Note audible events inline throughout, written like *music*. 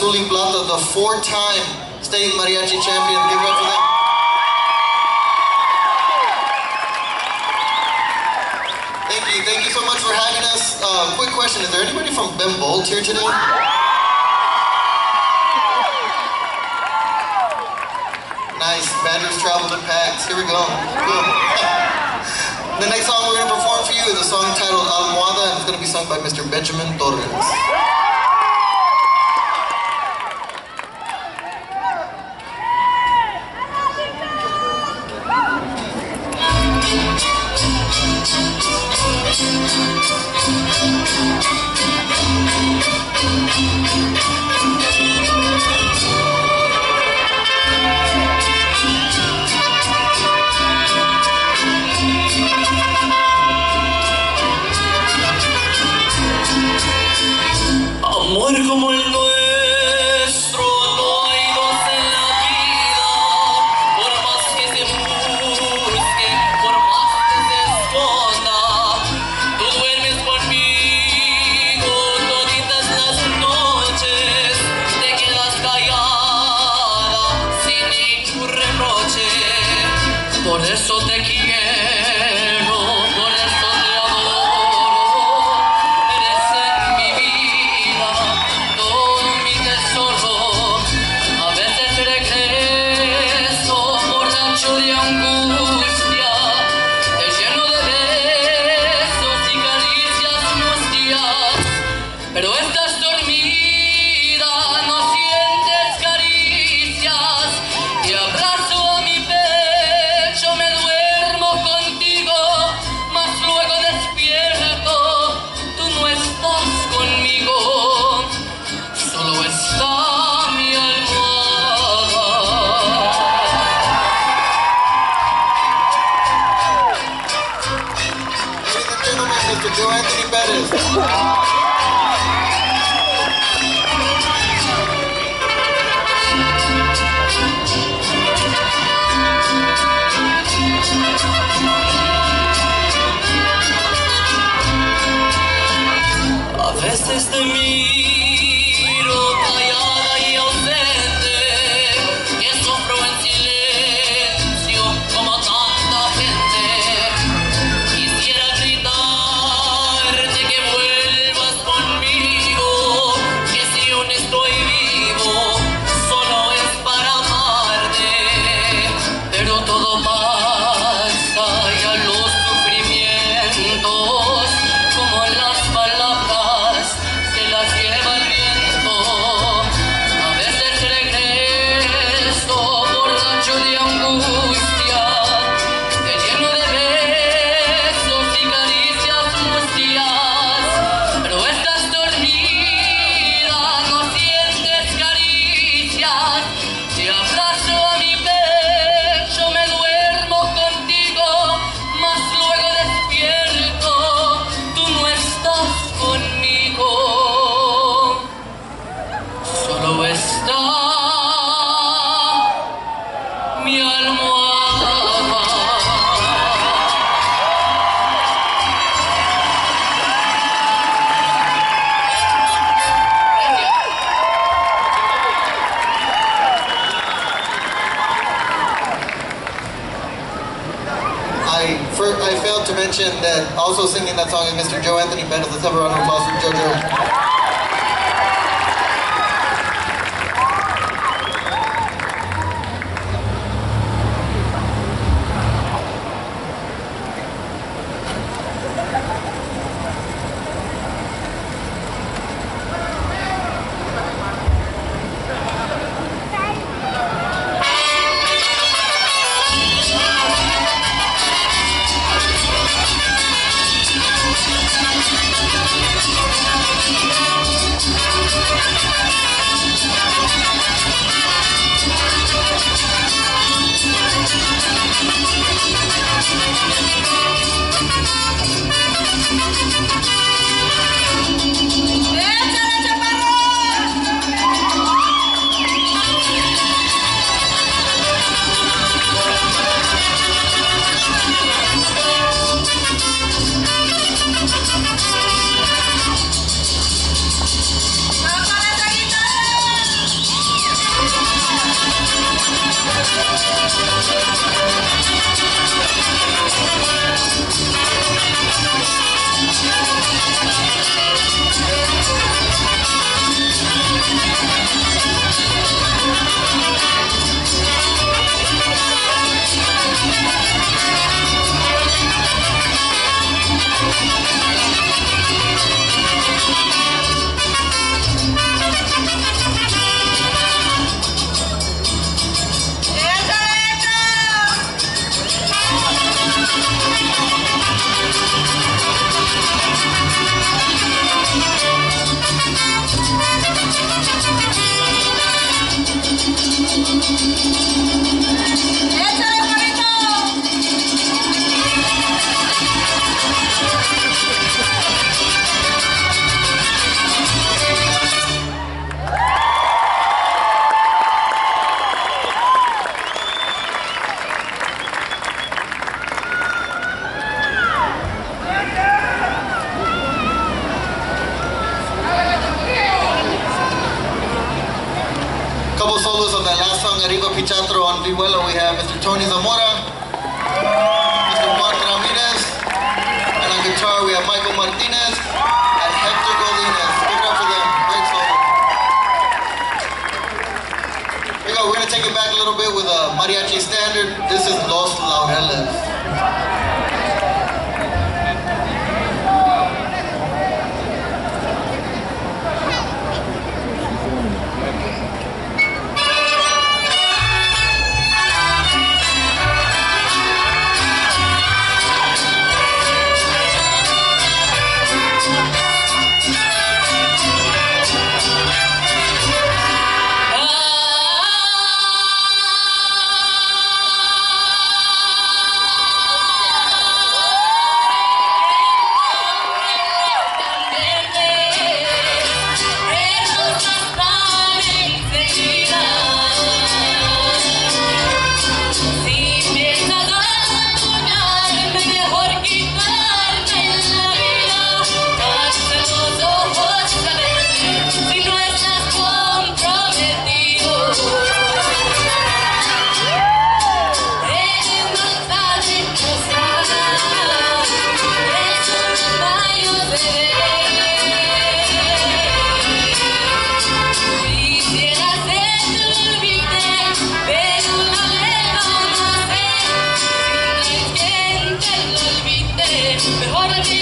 Azul y Plata, the four-time state mariachi champion. Give it up for them. Thank you. Thank you so much for having us. Uh, quick question. Is there anybody from Ben Bolt here today? Nice. Badgers travel to packs. Here we go. Cool. *laughs* the next song we're going to perform for you is a song titled Almohada, and it's going to be sung by Mr. Benjamin Torres. Thank you. Olvide,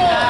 Trasnochar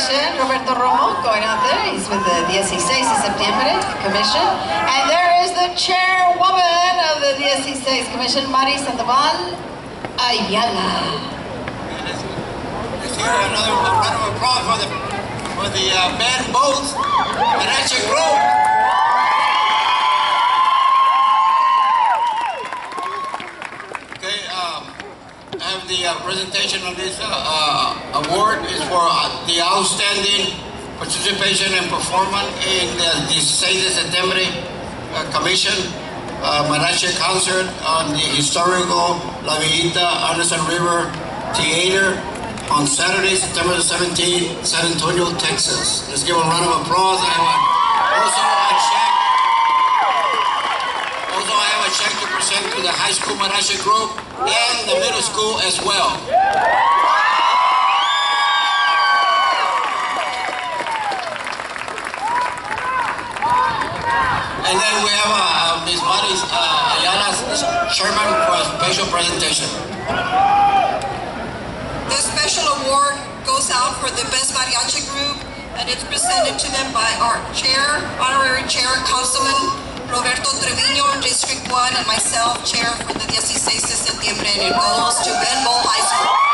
Commission, Roberto Romo, going out there. He's with the 16 de Septiembre Commission. And there is the chairwoman of the 16 Commission, Mari Sandoval Ayala. Let's hear another round of applause for the for the uh, Ben Bolt Mariachi group. The uh, presentation of this uh, uh, award is for uh, the outstanding participation and performance in the, the 6 de Septiembre uh, Commission Mariachi concert on the historical La Villita Arneson River Theater on Saturday, September the 17th, San Antonio, Texas. Let's give a round of applause. I have a, Also, I have a check to the high school Mariachi group and the middle school as well. And then we have uh, Ms. Maris uh, Ayala Sherman for a special presentation. The special award goes out for the best mariachi group, and it's presented to them by our chair, honorary chair, Councilman Roberto Trevino, District 1, and myself, chair for the 16 de septiembre, it goes to Ben Bolt High School.